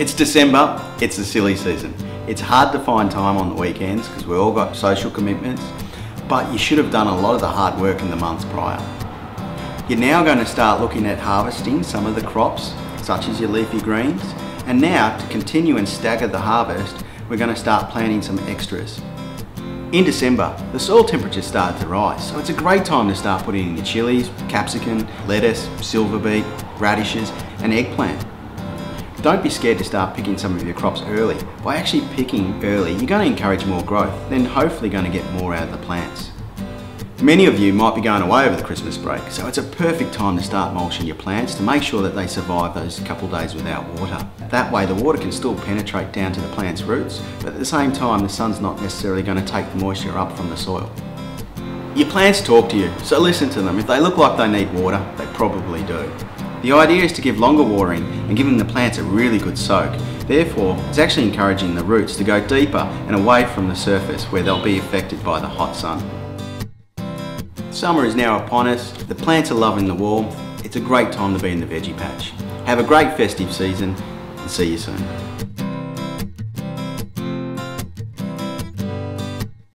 It's December, it's the silly season. It's hard to find time on the weekends because we all got social commitments, but you should have done a lot of the hard work in the months prior. You're now going to start looking at harvesting some of the crops, such as your leafy greens, and now to continue and stagger the harvest, we're going to start planting some extras. In December, the soil temperatures start to rise, so it's a great time to start putting in your chilies, capsicum, lettuce, silver beet, radishes, and eggplant. Don't be scared to start picking some of your crops early. By actually picking early, you're going to encourage more growth, then hopefully going to get more out of the plants. Many of you might be going away over the Christmas break, so it's a perfect time to start mulching your plants to make sure that they survive those couple days without water. That way the water can still penetrate down to the plant's roots, but at the same time the sun's not necessarily going to take the moisture up from the soil. Your plants talk to you, so listen to them. If they look like they need water, they probably do. The idea is to give longer watering and giving the plants a really good soak. Therefore, it's actually encouraging the roots to go deeper and away from the surface where they'll be affected by the hot sun. Summer is now upon us, the plants are loving the warmth, it's a great time to be in the veggie patch. Have a great festive season and see you soon.